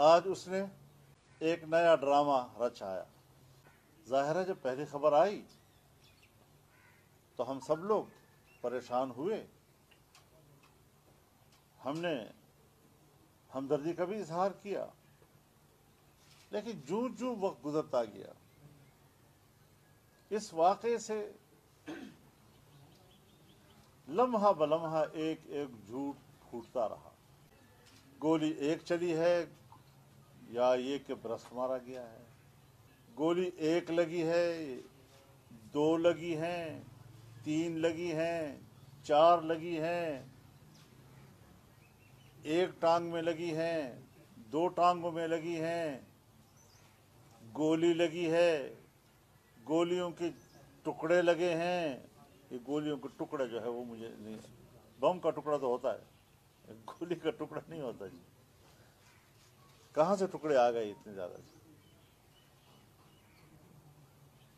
आज उसने एक नया ड्रामा रचाया। ज़ाहिर है, जब पहली खबर आई तो हम सब लोग परेशान हुए। हमने हमदर्दी का भी इजहार किया, लेकिन जू जू वक्त गुजरता गया, इस वाक़े से लम्हा बलम्हा एक एक झूठ फूटता रहा। गोली एक चली है या ये कि ब्रस्ट मारा गया है। गोली एक लगी है, दो लगी हैं, तीन लगी हैं, चार लगी हैं, एक टांग में लगी हैं, दो टांगों में लगी हैं, गोली लगी है, गोलियों के टुकड़े लगे हैं। ये गोलियों के टुकड़े जो है वो मुझे नहीं, बम का टुकड़ा तो होता है, गोली का टुकड़ा नहीं होता जी। कहाँ से टुकड़े आ गए इतने ज़्यादा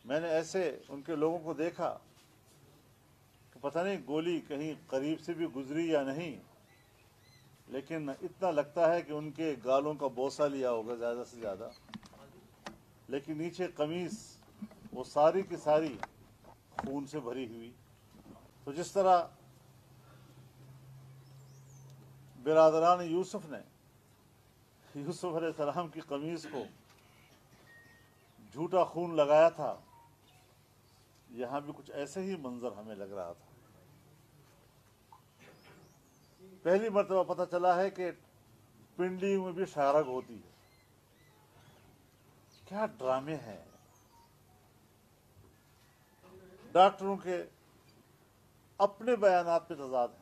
मैंने ऐसे उनके लोगों को देखा कि पता नहीं गोली कहीं करीब से भी गुजरी या नहीं, लेकिन इतना लगता है कि उनके गालों का बोसा लिया होगा ज़्यादा से ज़्यादा। लेकिन नीचे कमीज, वो सारी की सारी खून से भरी हुई। तो जिस तरह बिरादरान यूसुफ ने यूसुफ सलाम की कमीज को झूठा खून लगाया था, यहाँ भी कुछ ऐसे ही मंजर हमें लग रहा था। पहली मरतबा पता चला है कि पिंडी में भी शारग होती है। क्या ड्रामे हैं? डॉक्टरों के अपने बयान पे तजाद हैं।